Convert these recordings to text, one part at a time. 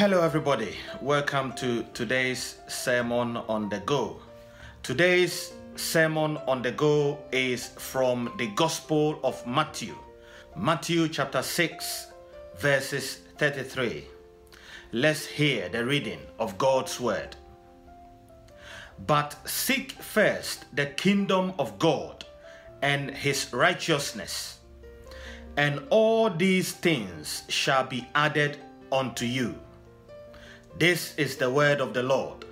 Hello, everybody. Welcome to today's Sermon on the Go. Today's Sermon on the Go is from the Gospel of Matthew, Matthew chapter 6, verses 33. Let's hear the reading of God's Word. But seek first the kingdom of God and his righteousness, and all these things shall be added unto you. This is the word of the Lord.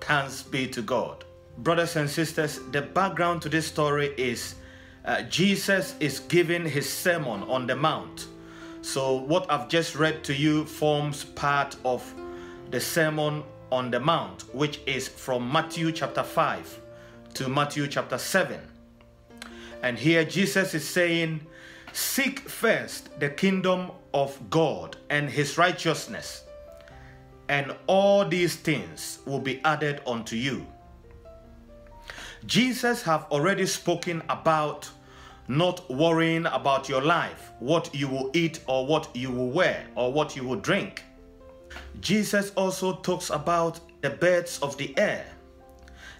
Thanks be to God. Brothers and sisters, the background to this story is uh, Jesus is giving his sermon on the mount. So, what I've just read to you forms part of the sermon on the mount, which is from Matthew chapter 5 to Matthew chapter 7. And here Jesus is saying, Seek first the kingdom of God and his righteousness and all these things will be added unto you. Jesus have already spoken about not worrying about your life, what you will eat or what you will wear or what you will drink. Jesus also talks about the birds of the air.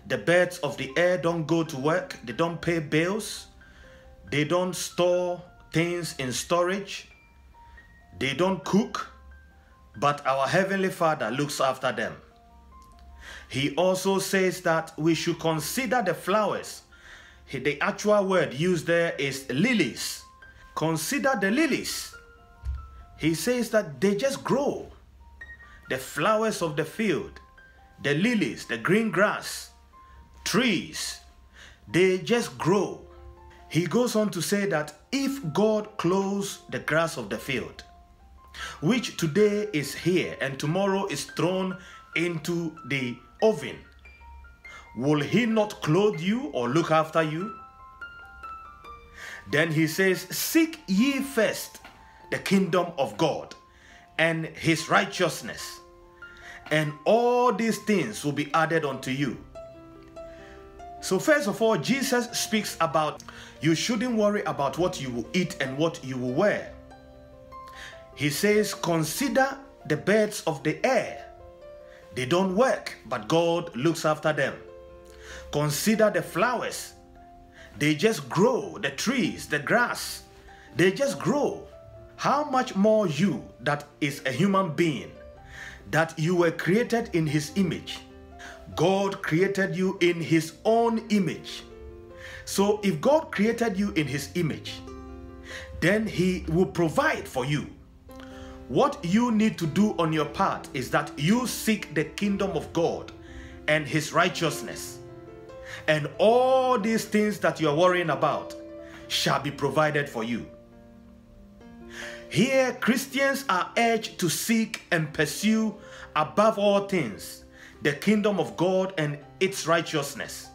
The birds of the air don't go to work, they don't pay bills, they don't store things in storage, they don't cook, but our Heavenly Father looks after them. He also says that we should consider the flowers. The actual word used there is lilies. Consider the lilies. He says that they just grow. The flowers of the field, the lilies, the green grass, trees, they just grow. He goes on to say that if God clothes the grass of the field, which today is here and tomorrow is thrown into the oven, will he not clothe you or look after you? Then he says, Seek ye first the kingdom of God and his righteousness, and all these things will be added unto you. So, first of all, Jesus speaks about you shouldn't worry about what you will eat and what you will wear. He says, Consider the birds of the air. They don't work, but God looks after them. Consider the flowers. They just grow, the trees, the grass. They just grow. How much more you, that is a human being, that you were created in His image? God created you in His own image. So if God created you in His image, then He will provide for you. What you need to do on your part is that you seek the kingdom of God and his righteousness. And all these things that you are worrying about shall be provided for you. Here, Christians are urged to seek and pursue above all things the kingdom of God and its righteousness.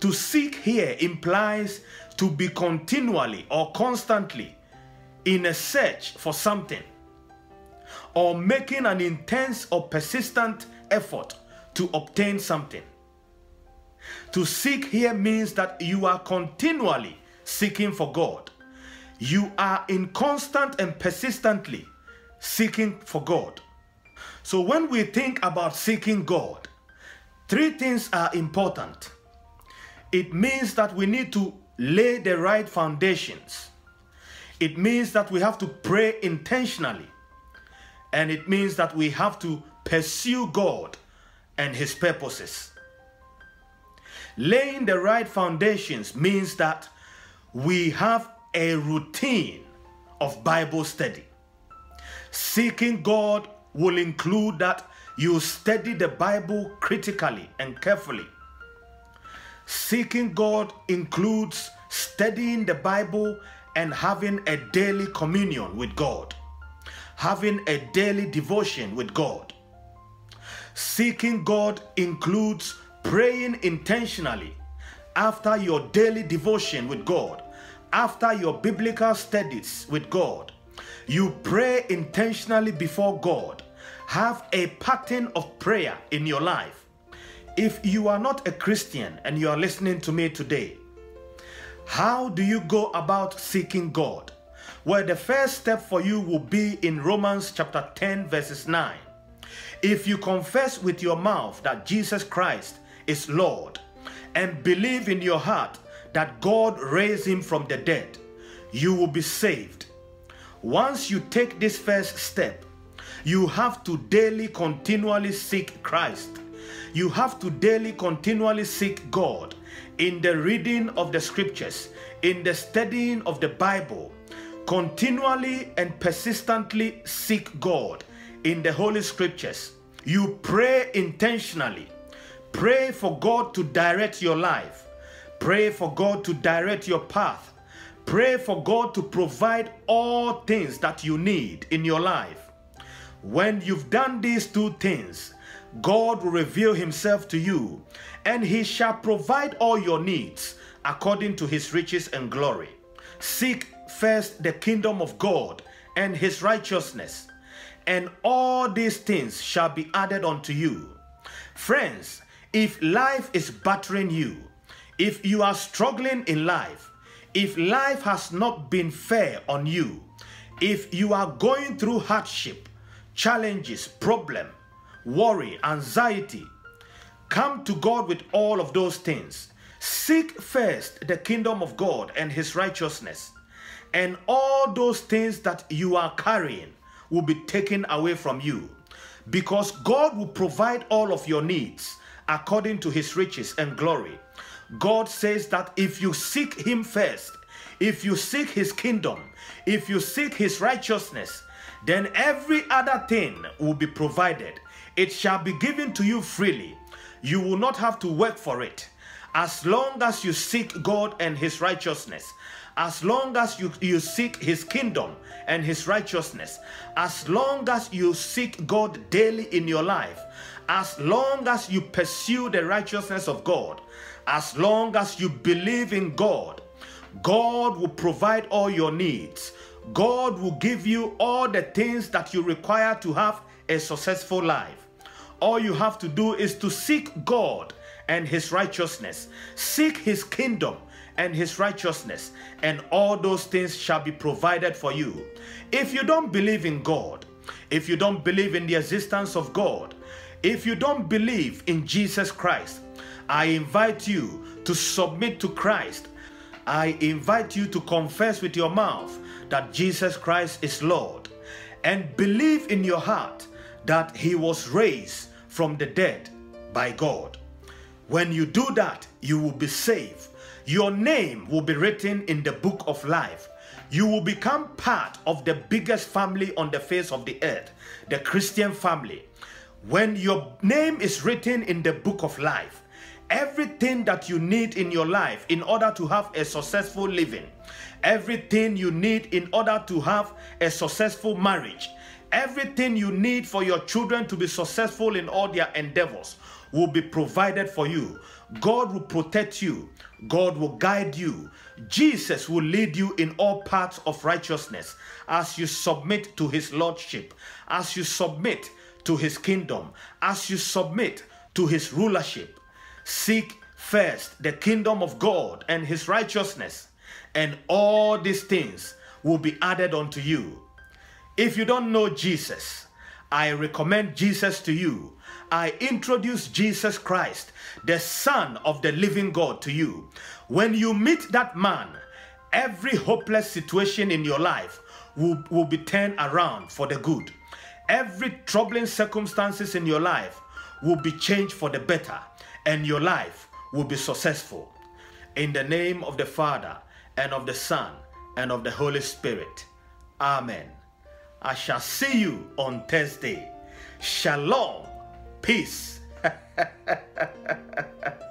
To seek here implies to be continually or constantly in a search for something or making an intense or persistent effort to obtain something. To seek here means that you are continually seeking for God. You are in constant and persistently seeking for God. So when we think about seeking God, three things are important. It means that we need to lay the right foundations. It means that we have to pray intentionally. And it means that we have to pursue God and His purposes. Laying the right foundations means that we have a routine of Bible study. Seeking God will include that you study the Bible critically and carefully. Seeking God includes studying the Bible and having a daily communion with God having a daily devotion with God. Seeking God includes praying intentionally after your daily devotion with God, after your biblical studies with God. You pray intentionally before God. Have a pattern of prayer in your life. If you are not a Christian and you are listening to me today, how do you go about seeking God? Well, the first step for you will be in Romans chapter 10, verses 9. If you confess with your mouth that Jesus Christ is Lord and believe in your heart that God raised him from the dead, you will be saved. Once you take this first step, you have to daily continually seek Christ. You have to daily continually seek God in the reading of the scriptures, in the studying of the Bible. Continually and persistently seek God in the Holy Scriptures. You pray intentionally. Pray for God to direct your life. Pray for God to direct your path. Pray for God to provide all things that you need in your life. When you've done these two things, God will reveal himself to you and he shall provide all your needs according to his riches and glory. Seek first the kingdom of God and his righteousness, and all these things shall be added unto you. Friends, if life is battering you, if you are struggling in life, if life has not been fair on you, if you are going through hardship, challenges, problem, worry, anxiety, come to God with all of those things. Seek first the kingdom of God and his righteousness, and all those things that you are carrying will be taken away from you because God will provide all of your needs according to his riches and glory. God says that if you seek him first, if you seek his kingdom, if you seek his righteousness, then every other thing will be provided. It shall be given to you freely. You will not have to work for it. As long as you seek God and his righteousness, as long as you, you seek his kingdom and his righteousness, as long as you seek God daily in your life, as long as you pursue the righteousness of God, as long as you believe in God, God will provide all your needs. God will give you all the things that you require to have a successful life. All you have to do is to seek God and His righteousness, seek His kingdom and His righteousness, and all those things shall be provided for you. If you don't believe in God, if you don't believe in the existence of God, if you don't believe in Jesus Christ, I invite you to submit to Christ. I invite you to confess with your mouth that Jesus Christ is Lord and believe in your heart that He was raised from the dead by God. When you do that, you will be saved. Your name will be written in the book of life. You will become part of the biggest family on the face of the earth, the Christian family. When your name is written in the book of life, everything that you need in your life in order to have a successful living, everything you need in order to have a successful marriage, everything you need for your children to be successful in all their endeavors will be provided for you. God will protect you. God will guide you. Jesus will lead you in all paths of righteousness as you submit to his lordship, as you submit to his kingdom, as you submit to his rulership. Seek first the kingdom of God and his righteousness, and all these things will be added unto you. If you don't know Jesus, I recommend Jesus to you. I introduce Jesus Christ, the Son of the living God, to you. When you meet that man, every hopeless situation in your life will, will be turned around for the good. Every troubling circumstances in your life will be changed for the better, and your life will be successful. In the name of the Father, and of the Son, and of the Holy Spirit. Amen. I shall see you on Thursday. Shalom. Peace.